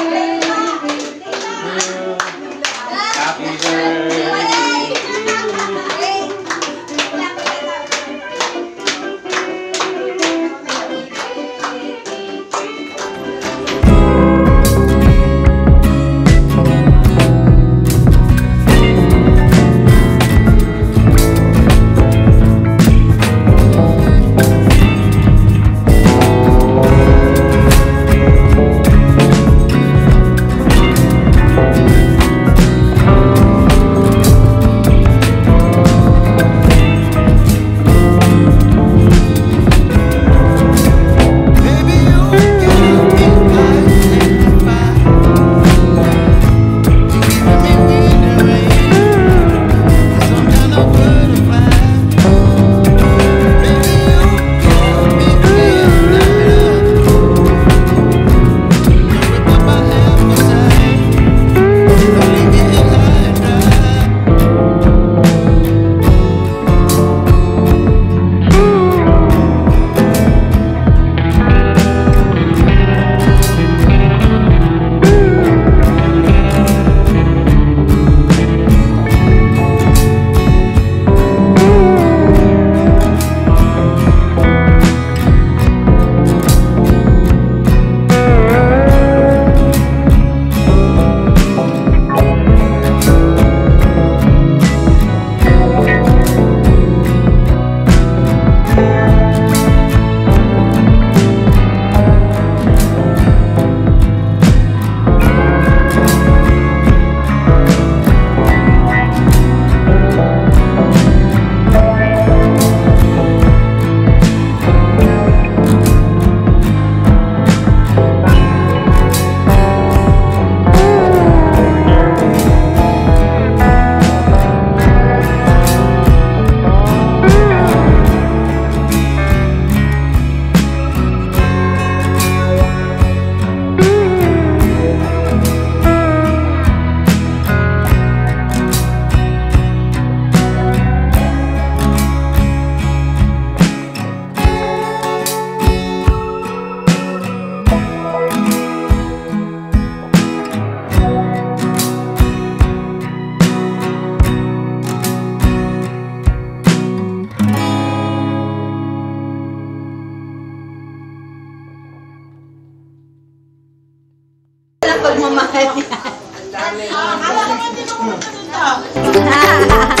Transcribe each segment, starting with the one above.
Amém. mahal yan. Ang dami. Akala ko hindi ko pumunta doon.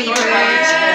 Happy birthday.